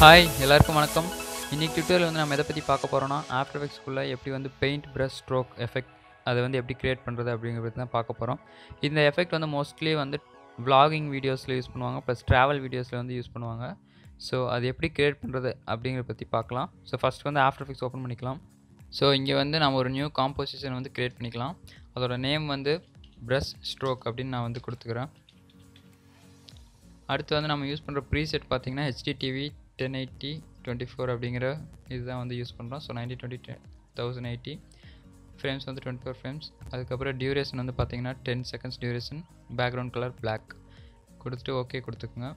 Hi எல்லாருக்கும் வணக்கம். இன்றைக்கி ட்விட்டரில் வந்து நம்ம எதை பற்றி பார்க்க போகிறோம்னா ஆஃப்டர் எஃபெக்ட்ஸ்குள்ளே எப்படி வந்து பெயிண்ட் ப்ரஷ் ஸ்ட்ரோக் எஃபெக்ட் அதை வந்து எப்படி க்ரியேட் பண்ணுறது அப்படிங்கிறது தான் பார்க்க போகிறோம் இந்த எஃபெக்ட் வந்து மோஸ்ட்லி வந்து vlogging வீடியோஸில் யூஸ் பண்ணுவாங்க ப்ளஸ் ட்ராவல் வீடியோஸில் வந்து யூஸ் பண்ணுவாங்க. ஸோ அது எப்படி க்ரியேட் பண்ணுறது அப்படிங்கிறத பற்றி பார்க்கலாம். ஸோ ஃபஸ்ட் வந்து ஆஃப்டர் எஃபெக்ட்ஸ் ஓப்பன் பண்ணிக்கலாம். ஸோ இங்கே வந்து நம்ம ஒரு நியூ காம்போசிஷன் வந்து க்ரியேட் பண்ணிக்கலாம். அதோட நேம் வந்து ப்ரஷ் ஸ்ட்ரோக் அப்படின்னு நான் வந்து கொடுத்துக்கிறேன். அடுத்து வந்து நம்ம யூஸ் பண்ணுற ப்ரீசெட் பார்த்திங்கன்னா HDTV ten eighty twenty four அப்படிங்கிற இதுதான் வந்து யூஸ் பண்ணுறோம் so ninety twenty thousand eighty frames வந்து டுவெண்ட்டி ஃபோர் ஃப்ரேம்ஸ் அதுக்கப்புறம் டியூரேஷன் வந்து பார்த்தீங்கன்னா ten seconds duration background colour black கொடுத்துட்டு ஓகே கொடுத்துக்குங்க.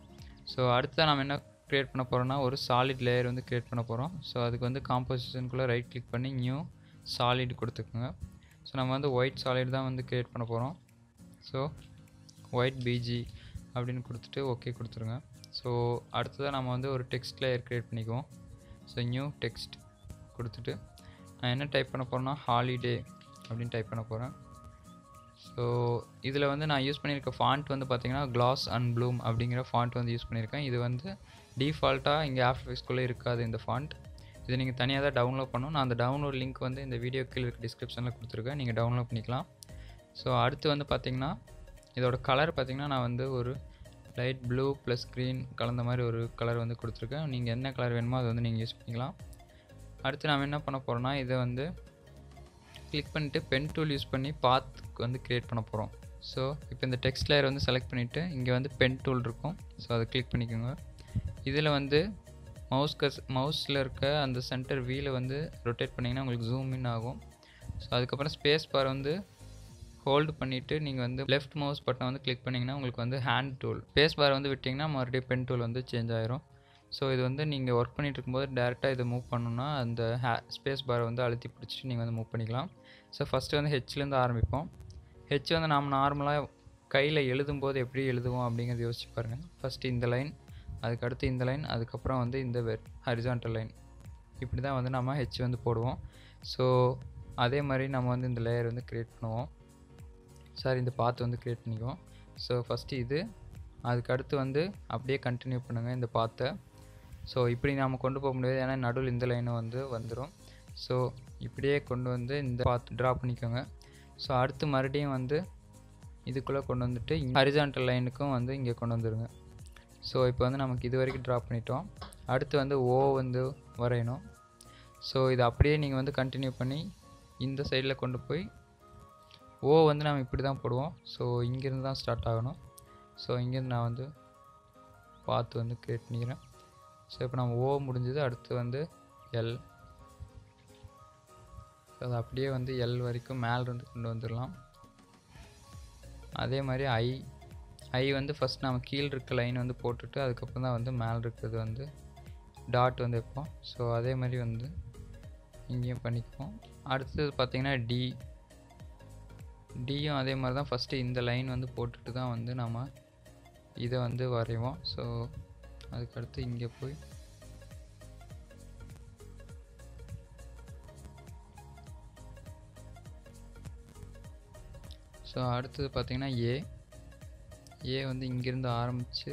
ஸோ அடுத்து நம்ம என்ன க்ரியேட் பண்ண போகிறோம்னா ஒரு சாலிட் லேயர் வந்து க்ரியேட் பண்ண போகிறோம் ஸோ அதுக்கு வந்து காம்போசிஷனுக்குள்ளே ரைட் கிளிக் பண்ணி நியூ சாலிட் கொடுத்துக்குங்க. ஸோ நம்ம வந்து ஒயிட் சாலிட் தான் வந்து க்ரியேட் பண்ண போகிறோம் ஸோ ஒயிட் பிஜி அப்படின்னு கொடுத்துட்டு ஓகே கொடுத்துருங்க. ஸோ அடுத்ததாக நம்ம வந்து ஒரு டெக்ஸ்ட் லேயர் க்ரியேட் பண்ணிக்குவோம். ஸோ நியூ டெக்ஸ்ட் கொடுத்துட்டு நான் என்ன டைப் பண்ண போகிறேன்னா ஹாலிடே அப்படின்னு டைப் பண்ண போகிறேன் ஸோ இதில் வந்து நான் யூஸ் பண்ணியிருக்க ஃபாண்ட் வந்து பார்த்தீங்கன்னா கிளாஸ் அண்ட் ப்ளூம் அப்படிங்கிற ஃபாண்ட் வந்து யூஸ் பண்ணியிருக்கேன் இது வந்து டிஃபால்ட்டாக இங்கே ஆஃப்டர் இருக்காது இந்த ஃபாண்ட் இது நீங்கள் தனியாக தான் டவுன்லோட் பண்ணணும். நான் அந்த டவுன்லோட் லிங்க் வந்து இந்த வீடியோ கீழே இருக்க டிஸ்கிரிப்ஷனில் கொடுத்துருக்கேன். நீங்கள் டவுன்லோட் பண்ணிக்கலாம். ஸோ அடுத்து வந்து பார்த்திங்கன்னா இதோட கலர் பார்த்திங்கன்னா நான் வந்து ஒரு லைட் ப்ளூ ப்ளஸ் க்ரீன் கலந்த மாதிரி ஒரு கலர் வந்து கொடுத்துருக்கேன். நீங்கள் என்ன கலர் வேணுமோ அதை வந்து நீங்கள் யூஸ் பண்ணிக்கலாம். அடுத்து நாம் என்ன பண்ண போகிறோம்னா இதை வந்து கிளிக் பண்ணிவிட்டு பென் டூல் யூஸ் பண்ணி பாத்துக்கு வந்து க்ரியேட் பண்ண போகிறோம் ஸோ இப்போ இந்த டெக்ஸ்ட் லேயர் வந்து செலக்ட் பண்ணிவிட்டு இங்கே வந்து பென் டூல் இருக்கும். ஸோ அதை கிளிக் பண்ணிக்கோங்க. இதில் வந்து மவுஸ் கஸ் மவுஸில் இருக்க அந்த சென்டர் வீலை வந்து ரொட்டேட் பண்ணிங்கன்னா உங்களுக்கு ஜூம் இன் ஆகும். ஸோ அதுக்கப்புறம் ஸ்பேஸ் பார் வந்து ஹோல்டு பண்ணிவிட்டு நீங்கள் வந்து லெஃப்ட் மவுஸ் பட்டன் வந்து கிளிக் பண்ணிங்கன்னா உங்களுக்கு வந்து ஹேண்ட் டூல் ஸ்பேஸ் பார் வந்து விட்டிங்கன்னா மறுபடியும் பென் டூல் வந்து சேஞ்ச் ஆயிரும். ஸோ இது வந்து நீங்கள் ஒர்க் பண்ணிட்டு இருக்கும்போது டேரெக்டாக இதை மூவ் பண்ணணும்னா அந்த ஹே ஸ்பேஸ் பாரை வந்து அழுத்தி பிடிச்சிட்டு நீங்கள் வந்து மூவ் பண்ணிக்கலாம். ஸோ ஃபஸ்ட்டு வந்து ஹெச்லேருந்து ஆரம்பிப்போம். ஹெச் வந்து நாம் நார்மலாக கையில் எழுதும்போது எப்படி எழுதுவோம் அப்படிங்கிறத யோசிச்சு பாருங்கள் ஃபஸ்ட்டு இந்த லைன் அதுக்கடுத்து இந்த லைன் அதுக்கப்புறம் வந்து இந்த வெட் ஹரிசான்டல் லைன் இப்படி தான் வந்து நம்ம ஹெச் வந்து போடுவோம். ஸோ அதே மாதிரி நம்ம வந்து இந்த லேயர் வந்து க்ரியேட் பண்ணுவோம். சார் இந்த பாத் வந்து க்ரியேட் பண்ணிக்குவோம். ஸோ ஃபஸ்ட்டு இது அதுக்கடுத்து வந்து அப்படியே கண்டினியூ பண்ணுங்கள் இந்த பாத்தை. ஸோ இப்படி நாம் கொண்டு போக முடியாது ஏன்னா நடுவில் இந்த லைனும் வந்து வந்துடும் ஸோ இப்படியே கொண்டு வந்து இந்த பாத் ட்ரா பண்ணிக்கோங்க. ஸோ அடுத்து மறுபடியும் வந்து இதுக்குள்ளே கொண்டு வந்துட்டு ஹரிசான்டல் லைனுக்கும் வந்து இங்கே கொண்டு வந்துடுங்க ஸோ இப்போ வந்து நமக்கு இது வரைக்கும் ட்ரா பண்ணிட்டோம். அடுத்து வந்து ஓ வந்து வரையணும். ஸோ இது அப்படியே நீங்கள் வந்து கண்டினியூ பண்ணி இந்த சைடில் கொண்டு போய் ஓ வந்து நம்ம இப்படி தான் போடுவோம். ஸோ இங்கேருந்து தான் ஸ்டார்ட் ஆகணும். ஸோ இங்கேருந்து நான் வந்து பார்த்து வந்து கிரியேட் பண்ணிக்கிறேன். ஸோ இப்போ நம்ம ஓ முடிஞ்சது. அடுத்து வந்து எல் அது அப்படியே வந்து எல் வரைக்கும் மேலேருந்து கொண்டு வந்துடலாம். அதே மாதிரி ஐ ஐ வந்து ஃபஸ்ட் நம்ம கீழ் இருக்க லைன் வந்து போட்டுட்டு அதுக்கப்புறம் தான் வந்து மேலே இருக்கிறது வந்து டாட் வந்து வைப்போம். ஸோ அதே மாதிரி வந்து இங்கேயும் பண்ணிக்குவோம். அடுத்தது பார்த்திங்கன்னா டி டியும் அதே மாதிரி தான் ஃபஸ்ட்டு இந்த லைன் வந்து போட்டுட்டு தான் வந்து நம்ம இதை வந்து வரைவோம். ஸோ அதுக்கடுத்து இங்கே போய் ஸோ அடுத்தது பார்த்திங்கன்னா ஏ ஏ வந்து இங்கேருந்து ஆரம்பித்து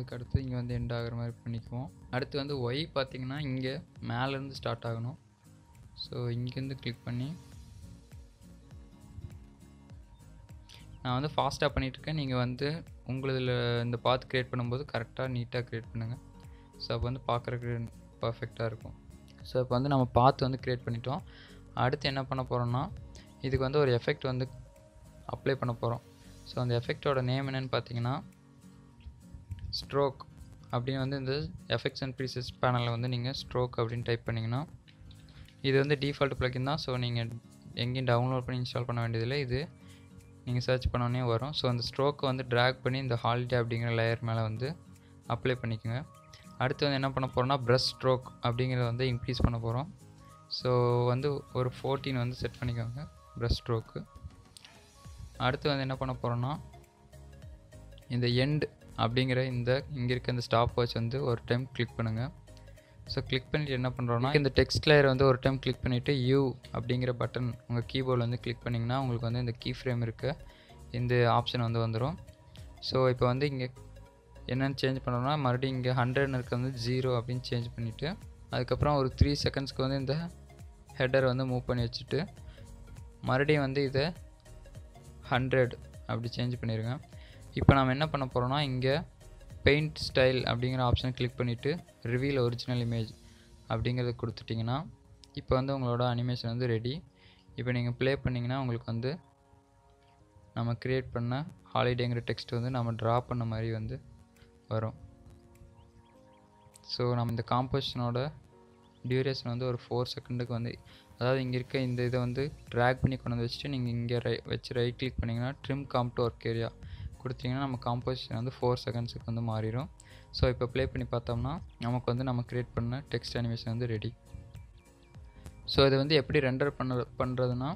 அதுக்கடுத்து இங்கே வந்து எண்ட் ஆகிற மாதிரி பண்ணிக்குவோம். அடுத்து வந்து ஒய் பார்த்திங்கன்னா இங்கே மேலேருந்து ஸ்டார்ட் ஆகணும். ஸோ இங்கேருந்து கிளிக் பண்ணி நான் வந்து ஃபாஸ்ட்டாக பண்ணிகிட்ருக்கேன் நீங்கள் வந்து உங்களதில் இந்த பாத் க்ரியேட் பண்ணும்போது கரெக்டாக நீட்டாக க்ரியேட் பண்ணுங்கள் ஸோ அப்போ வந்து பார்க்குறக்கு பர்ஃபெக்டாக இருக்கும். ஸோ இப்போ வந்து நம்ம பார்த்து வந்து க்ரியேட் பண்ணிட்டோம். அடுத்து என்ன பண்ண போகிறோம்னா இதுக்கு வந்து ஒரு எஃபெக்ட் வந்து அப்ளை பண்ண போகிறோம் ஸோ அந்த எஃபெக்டோட நேம் என்னென்னு பார்த்தீங்கன்னா ஸ்ட்ரோக் அப்படின்னு வந்து இந்த எஃபெக்ட்ஸ் அண்ட் ப்ரீசஸ் பேனலில் வந்து நீங்கள் ஸ்ட்ரோக் அப்படின்னு டைப் பண்ணிங்கன்னா இது வந்து டிஃபால்ட் பிளக்கின் தான். ஸோ நீங்கள் எங்கேயும் டவுன்லோட் பண்ணி இன்ஸ்டால் பண்ண வேண்டியதில்லை. இது நீங்கள் சர்ச் பண்ணோன்னே வரும். ஸோ அந்த ஸ்ட்ரோக்கை வந்து ட்ராக் பண்ணி இந்த ஹாலிடே அப்படிங்கிற லேயர் மேலே வந்து அப்ளை பண்ணிக்கோங்க. அடுத்து வந்து என்ன பண்ண போகிறோம்னா ப்ரஷ் ஸ்ட்ரோக் அப்படிங்கிறத வந்து இன்க்ரீஸ் பண்ண போகிறோம் ஸோ வந்து ஒரு ஃபோர்டீன் வந்து செட் பண்ணிக்கோங்க ப்ரஷ் ஸ்ட்ரோக்கு அடுத்து வந்து என்ன பண்ண போகிறோன்னா இந்த எண்ட் அப்படிங்கிற இந்த இங்கே இருக்க இந்த ஸ்டாப் வாட்ச் வந்து ஒரு டைம் கிளிக் பண்ணுங்கள் ஸோ கிளிக் பண்ணிவிட்டு என்ன பண்ணுறோன்னா இந்த டெக்ஸ்ட் லேயர் வந்து ஒரு டைம் கிளிக் பண்ணிவிட்டு யூ அப்படிங்கிற பட்டன் உங்கள் கீபோர்டில் வந்து கிளிக் பண்ணிங்கன்னா உங்களுக்கு வந்து இந்த கீ ஃப்ரேம் இருக்க. இந்த ஆப்ஷன் வந்து வந்துடும் ஸோ இப்போ வந்து இங்கே என்னென்னு சேஞ்ச் பண்ணோம்னா மறுபடியும் இங்கே ஹண்ட்ரட்னு இருக்க வந்து ஜீரோ அப்படின்னு சேஞ்ச் பண்ணிவிட்டு அதுக்கப்புறம் ஒரு த்ரீ செகண்ட்ஸ்க்கு வந்து இந்த ஹெட்டர் வந்து மூவ் பண்ணி வச்சுட்டு மறுபடியும் வந்து இதை ஹண்ட்ரட் அப்படி சேஞ்ச் பண்ணிடுங்க இப்போ நம்ம என்ன பண்ண போகிறோம்னா இங்கே பெயிண்ட் ஸ்டைல் அப்படிங்கிற ஆப்ஷன் கிளிக் பண்ணிவிட்டு ரிவீல் ஒரிஜினல் இமேஜ் அப்படிங்கிறத கொடுத்துட்டிங்கன்னா இப்போ வந்து உங்களோட அனிமேஷன் வந்து ரெடி இப்போ நீங்கள் ப்ளே பண்ணிங்கன்னா உங்களுக்கு வந்து நம்ம க்ரியேட் பண்ண ஹாலிடேங்கிற டெக்ஸ்ட் வந்து நம்ம ட்ரா பண்ண மாதிரி வந்து வரும். ஸோ நம்ம இந்த காம்போசிஷனோட டியூரேஷன் வந்து ஒரு ஃபோர் செகண்டுக்கு வந்து அதாவது இங்கே இருக்க இந்த இதை வந்து ட்ராக் பண்ணி கொண்டு வந்து வச்சுட்டு நீங்கள் இங்கே ரை வச்சு ரைட் கிளிக் பண்ணிங்கன்னா trim comp to work area கொடுத்தீங்கன்னா நம்ம காம்போசிஷன் வந்து ஃபோர் செகண்ட்ஸுக்கு வந்து மாறிடும் ஸோ இப்போ ப்ளே பண்ணி பார்த்தோம்னா நமக்கு வந்து நம்ம க்ரியேட் பண்ண டெக்ஸ்ட் அனிமேஷன் வந்து ரெடி ஸோ இதை வந்து எப்படி ரெண்டர் பண்ண பண்ணுறதுனா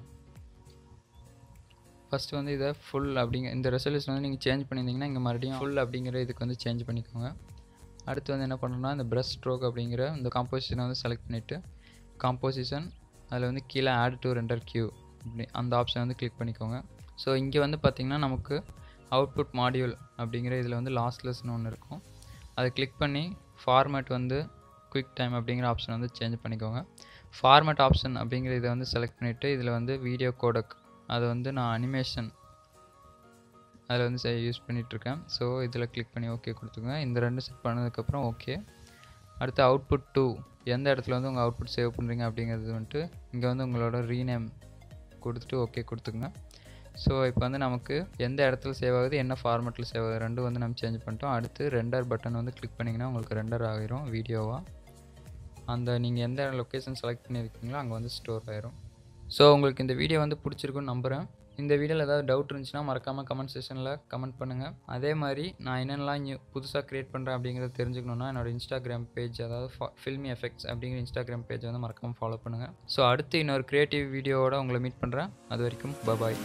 ஃபஸ்ட்டு வந்து இதை ஃபுல் அப்படிங்க இந்த ரெசல்யூஷன் வந்து நீங்கள் சேஞ்ச் பண்ணியிருந்தீங்கன்னா இங்கே மறுபடியும் ஃபுல் அப்படிங்கிற இதுக்கு வந்து சேஞ்ச் பண்ணிக்கோங்க. அடுத்து வந்து என்ன பண்ணணும்னா இந்த ப்ரஷ் ஸ்ட்ரோக் அப்படிங்கிற இந்த காம்போசிஷனை வந்து செலக்ட் பண்ணிவிட்டு காம்போசிஷன் அதில் வந்து கீழே ஆட் டு ரெண்டர் கியூ அப்படி அந்த ஆப்ஷன் வந்து கிளிக் பண்ணிக்கோங்க. ஸோ இங்கே வந்து பார்த்திங்கன்னா நமக்கு அவுட்புட் மாடியூல் அப்படிங்கிற இதில் வந்து லாஸ்ட்லெஸ்னு ஒன்று இருக்கும். அதை கிளிக் பண்ணி ஃபார்மேட் வந்து குயிக் டைம் அப்படிங்கிற ஆப்ஷன் வந்து சேஞ்ச் பண்ணிக்கோங்க. ஃபார்மேட் ஆப்ஷன் அப்படிங்கிற இதை வந்து செலக்ட் பண்ணிவிட்டு இதில் வந்து வீடியோ கோடக் அதை வந்து நான் அனிமேஷன் அதில் வந்து யூஸ் பண்ணிகிட்ருக்கேன் ஸோ இதில் கிளிக் பண்ணி ஓகே கொடுத்துங்க இந்த ரெண்டு செட் பண்ணதுக்கப்புறம் ஓகே அடுத்து அவுட்புட் டூ எந்த இடத்துல வந்து உங்கள் அவுட்புட் சேவ் பண்ணுறீங்க அப்படிங்கிறது வந்துட்டு இங்கே வந்து உங்களோட ரீநேம் கொடுத்துட்டு ஓகே கொடுத்துங்க ஸோ இப்போ வந்து நமக்கு எந்த இடத்துல சேவ் ஆகுது என்ன ஃபார்மேட்டில் சேவ் ஆகுது ரெண்டும் வந்து நம்ம சேஞ்ச் பண்ணிட்டோம். அடுத்து ரெண்டர் பட்டன் வந்து கிளிக் பண்ணிங்கன்னா உங்களுக்கு ரெண்டர் ஆகிரும் வீடியோவாக அந்த நீங்கள் எந்த லொக்கேஷன் செலக்ட் பண்ணியிருக்கீங்களோ அங்கே வந்து ஸ்டோர் ஆயிரும். ஸோ உங்களுக்கு இந்த வீடியோ வந்து பிடிச்சிருக்குன்னு நம்புகிறேன் இந்த வீடியோவில் ஏதாவது டவுட் இருந்துச்சுன்னா மறக்காமல் கமெண்ட் செஷனில் கமெண்ட் பண்ணுங்கள் அதே மாதிரி நான் என்னென்னலாம் இங்கே புதுசாக க்ரியேட் பண்ணுறேன் அப்படிங்கிறத தெரிஞ்சுக்கணுன்னா என்னோட இன்ஸ்டாகிராம் பேஜ் அதாவது ஃபில்மி எஃபெக்ட்ஸ் அப்படிங்கிற இன்ஸ்டாகிராம் பேஜை வந்து மறக்காமல் ஃபாலோ பண்ணுங்கள் ஸோ அடுத்து இன்னொரு க்ரியேட்டிவ் வீடியோவோட உங்களை மீட் பண்ணுறேன் அது வரைக்கும் பபாய்